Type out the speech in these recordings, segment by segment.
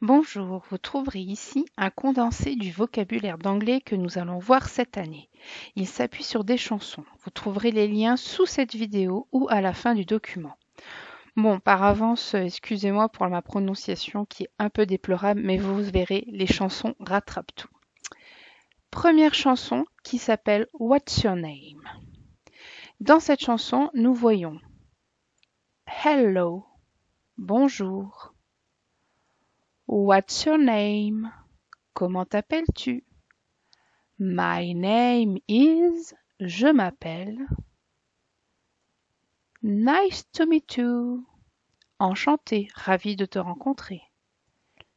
Bonjour, vous trouverez ici un condensé du vocabulaire d'anglais que nous allons voir cette année. Il s'appuie sur des chansons. Vous trouverez les liens sous cette vidéo ou à la fin du document. Bon, par avance, excusez-moi pour ma prononciation qui est un peu déplorable, mais vous verrez, les chansons rattrapent tout. Première chanson qui s'appelle What's Your Name? Dans cette chanson, nous voyons Hello, bonjour. What's your name? Comment t'appelles-tu? My name is. Je m'appelle. Nice to meet you. Enchanté, ravi de te rencontrer.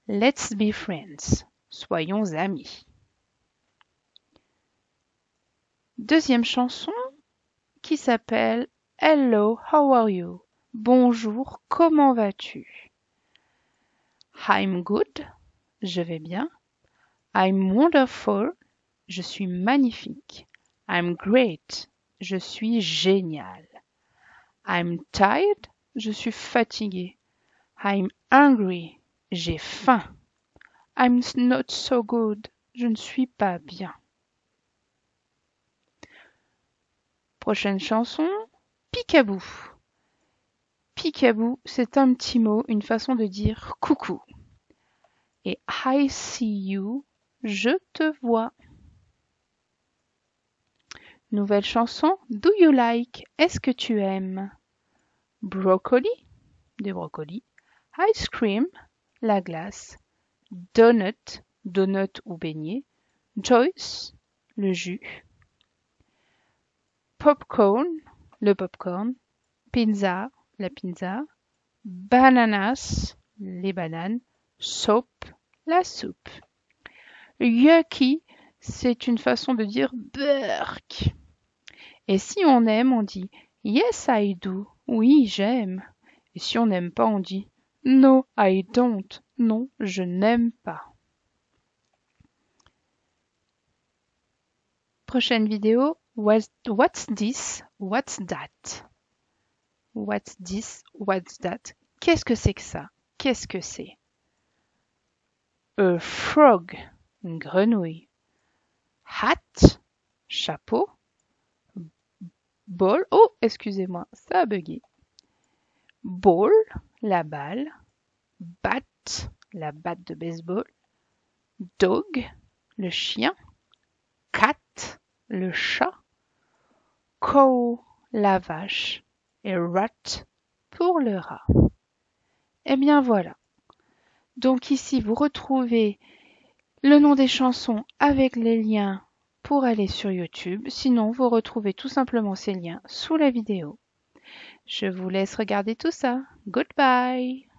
Let's be friends. Soyons amis. Deuxième chanson qui s'appelle Hello, how are you? Bonjour, comment vas-tu? I'm good, je vais bien. I'm wonderful, je suis magnifique. I'm great, je suis génial. I'm tired, je suis fatigué. I'm hungry, j'ai faim. I'm not so good, je ne suis pas bien. Prochaine chanson, Picaboo. Picaboo, c'est un petit mot, une façon de dire coucou. Et I see you, je te vois. Nouvelle chanson, Do you like, est-ce que tu aimes? Broccoli, des brocolis. Ice cream, la glace. Donut, donut ou beignet. Joyce, le jus. Popcorn, le popcorn. Pizza, la pizza. Bananas, les bananes. Soup, la soupe. Yucky, c'est une façon de dire burk. Et si on aime, on dit Yes, I do. Oui, j'aime. Et si on n'aime pas, on dit No, I don't. Non, je n'aime pas. Prochaine vidéo, what's this, what's that? What's this, what's that? Qu'est-ce que c'est que ça? Qu'est-ce que c'est? A frog, grenouille. Hat, chapeau. Ball, oh, excusez-moi, ça a bugué. Ball, la balle. Bat, la batte de baseball. Dog, le chien. Cat, le chat. Cow, la vache. Et rat pour le rat. Eh bien voilà. Donc ici, vous retrouvez le nom des chansons avec les liens pour aller sur YouTube. Sinon, vous retrouvez tout simplement ces liens sous la vidéo. Je vous laisse regarder tout ça. Goodbye